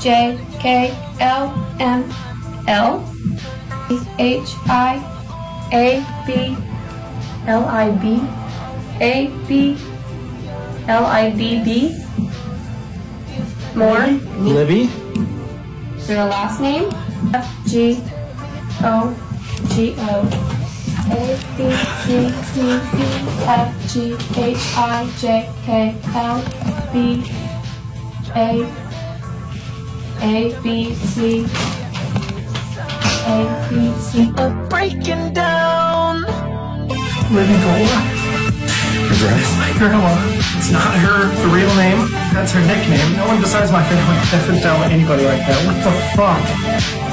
K L M L H I A B L I B A B L I B B. More. Libby? Your last name? F G O G O A B C D E F G H I J K L B A A B C A B C. breaking down. Libby Gola. Address? My grandma. It's not her the real name. That's her nickname. No one besides my family ever tell anybody like that. What the fuck?